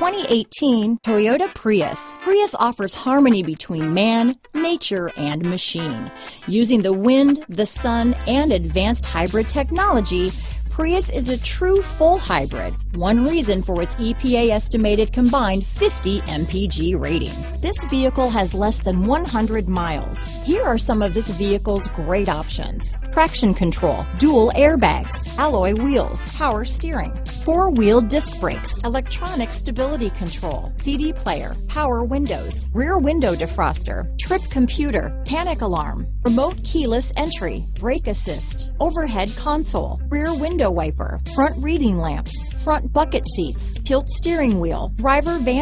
2018 Toyota Prius. Prius offers harmony between man, nature, and machine. Using the wind, the sun, and advanced hybrid technology, Prius is a true full hybrid, one reason for its EPA estimated combined 50 mpg rating. This vehicle has less than 100 miles. Here are some of this vehicle's great options. Traction control, dual airbags, alloy wheels, power steering, four-wheel disc brakes, electronic stability control, CD player, power windows, rear window defroster, trip computer, panic alarm, remote keyless entry, brake assist, overhead console, rear window wiper, front reading lamps, front bucket seats, tilt steering wheel, driver vanity